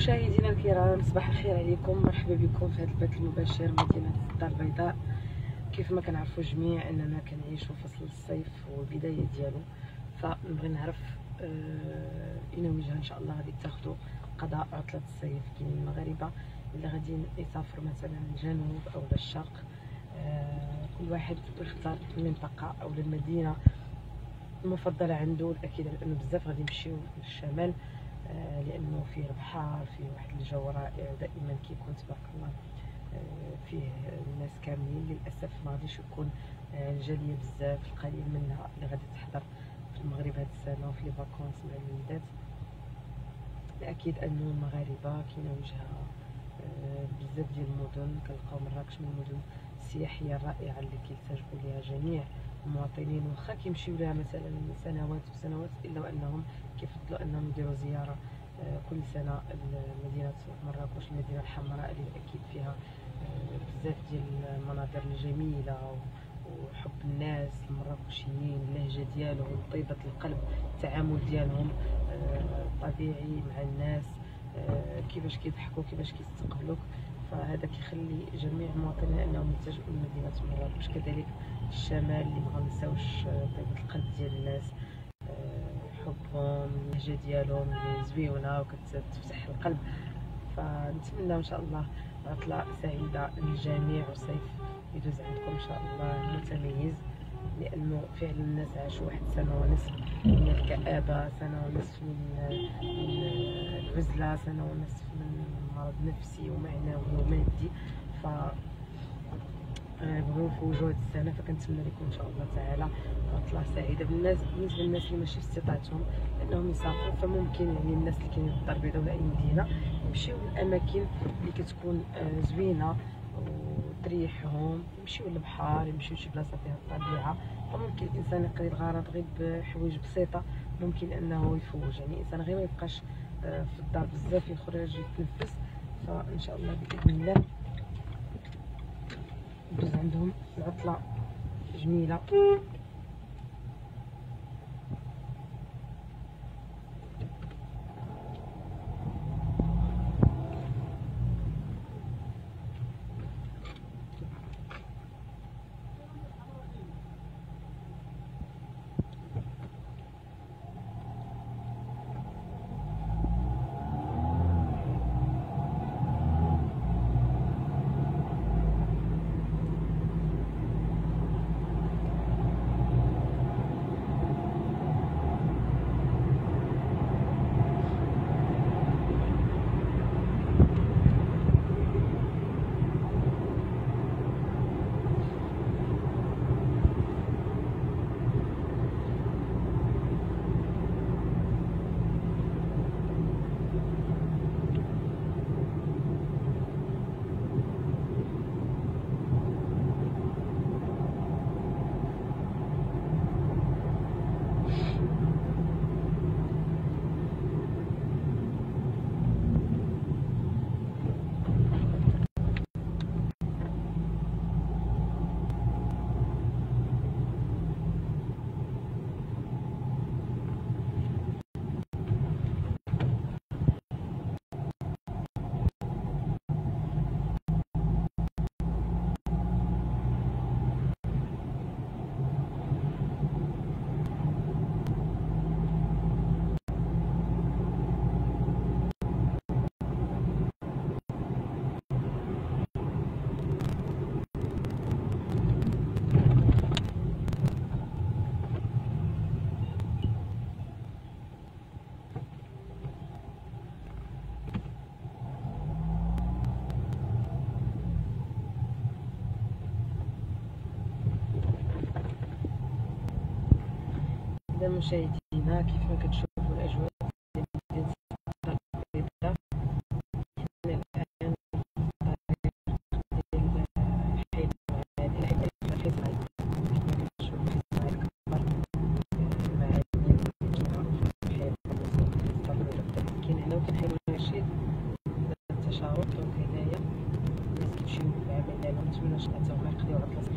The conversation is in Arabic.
مشاهدينا الكرام صباح الخير عليكم. مرحبا بكم في هذا البث المباشر مدينة الدار البيضاء. كيف ما كنعرفوا جميع أننا كنعيشوا فصل الصيف والبداية ديالو. فنبغي نعرف آه وجهة إن شاء الله غادي تاخذوا قضاء عطلة الصيف كاينين المغاربة اللي غادي يسافروا مثلا للجنوب أو للشرق آه كل واحد يختار المنطقة أو المدينة المفضلة عنده. الأكيد لأنه بزاف غادي يمشيو للشمال. لأنه فيه البحر فيه واحد الجو رائع دائما كيكون تبارك الله آه، فيه الناس كاملين. للأسف ما غاديش يكون آه، الجالية بزاف القليل منها اللي غادي تحضر في المغرب هاد السنة وفي les vacances مع الوليدات. الاكيد أنه المغاربة كاينة وجهه بزاف ديال المدن كنلقاو مراكش من المدن. السياحيه الرائعة اللي كيلتجئوا ليها جميع المواطنين. واخا كيمشيو لها مثلا سنوات وسنوات إلا وأنهم كيفضلوا أنهم يديروا زيارة آه، كل سنة لمدينة مراكش المدينة الحمراء اللي أكيد فيها آه، بزاف ديال المناظر الجميلة وحب الناس المراكشيين اللهجة ديالهم طيبة القلب التعامل ديالهم آه، طبيعي مع الناس كيفاش كيضحكوا كيفاش كيستقبلوك. كيخلي جميع المواطنين أنهم يتجهوا لمدينة مراكش كذلك الشمال اللي ما غنساوش طيبه القلب ديال الناس حبهم اللهجه ديالهم اللي زويونة وكتفتح القلب. فنتمنى إن شاء الله عطلة سعيدة للجميع وصيف يدوز عندكم إن شاء الله متميز لأنه فعلا الناس عاشوا واحد سنة ونصف من الكآبة سنة ونصف من العزلة سنة ونصف من مرض نفسي ومعنوي ومادي ف بغيو نفوجوا هاد السنة فكنتمنى لكم إن شاء الله تعالى عطله سعيدة. بالناس بالنسبة للناس اللي ماشي في استطاعتهم إنهم يسافروا فممكن يعني الناس اللي كاينين في الدار البيضاء ولا أي مدينة يمشيو للاماكن اللي كتكون آه، زوينة وتريحهم يمشيو للبحر يمشيو لشي بلاصة فيها الطبيعة. فممكن الإنسان يقضي الغرض غير بحوايج بسيطة ممكن أنه يفوج. يعني الإنسان غير ما يبقاش آه، في الدار بزاف يخرج يتنفس. فان شاء الله بإذن الله. ندوز عندهم العطلة جميلة. أعزائي المشاهدين كيف ما كتشوفوا وكنحيدو الرشيد التشارك دونك هنايا الناس كيمشيو في عمل ديالهم نتمنى ان شاء الله حتى هما يقضيو عطله